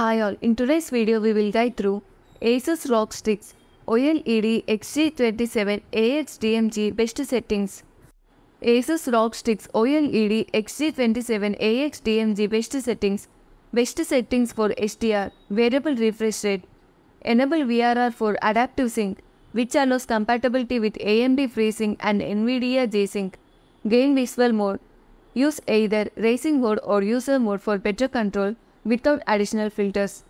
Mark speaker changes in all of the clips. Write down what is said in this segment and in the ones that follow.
Speaker 1: Hi all, in today's video we will guide through Asus ROG Strix OLED XG27 AQDMG best settings. Asus ROG Strix OLED XG27 AQDMG best settings. Best settings for HDR, variable refresh rate. Enable VRR for adaptive sync, which allows compatibility with AMD FreeSync and NVIDIA G-Sync. Game visual mode. Use either racing mode or user mode for better control without additional filters.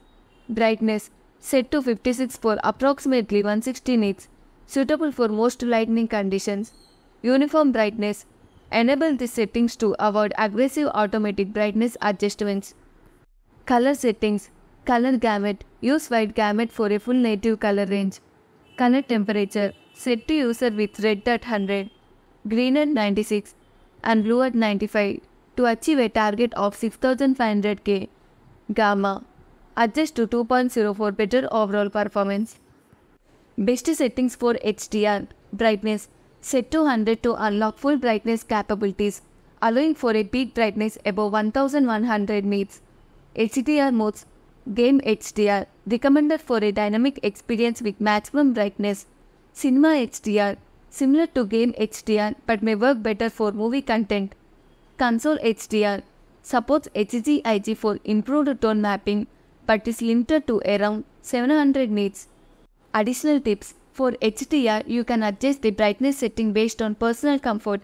Speaker 1: Brightness set to 56 for approximately 160 nits, suitable for most lighting conditions. Uniform brightness enable these settings to avoid aggressive automatic brightness adjustments. Color settings color gamut use wide gamut for a full native color range. Color temperature set to user with red at 100, green at 96 and blue at 95 to achieve a target of 6500 K. Gamma adjust to 2.04 better overall performance. Best settings for HDR brightness set to 100 to unlock full brightness capabilities, allowing for a peak brightness above 1100 nits. HDR modes Game HDR recommended for a dynamic experience with maximum brightness. Cinema HDR similar to Game HDR but may work better for movie content. Console HDR supports HGIG for improved tone mapping but is limited to around 700 nits. Additional tips for HDR you can adjust the brightness setting based on personal comfort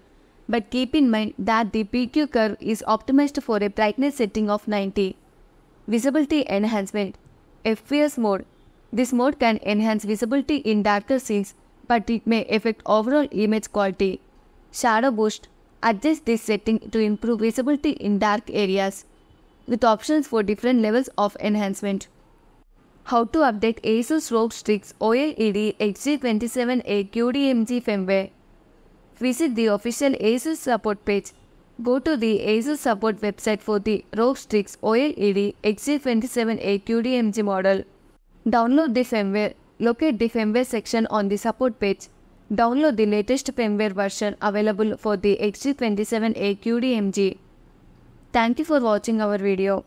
Speaker 1: but keep in mind that the PQ curve is optimized for a brightness setting of 90. Visibility enhancement FPS mode this mode can enhance visibility in darker scenes but it may affect overall image quality. Shadow boost adjust this setting to improve visibility in dark areas with options for different levels of enhancement. How to update Asus ROG Strix OLED XG27A QDMG firmware. Visit the official Asus support page. Go to the Asus support website for the ROG Strix OLED XG27A QDMG model. Download the firmware. Locate the firmware section on the support page. Download the latest firmware version available for the XG27A QDMG. Thank you for watching our video.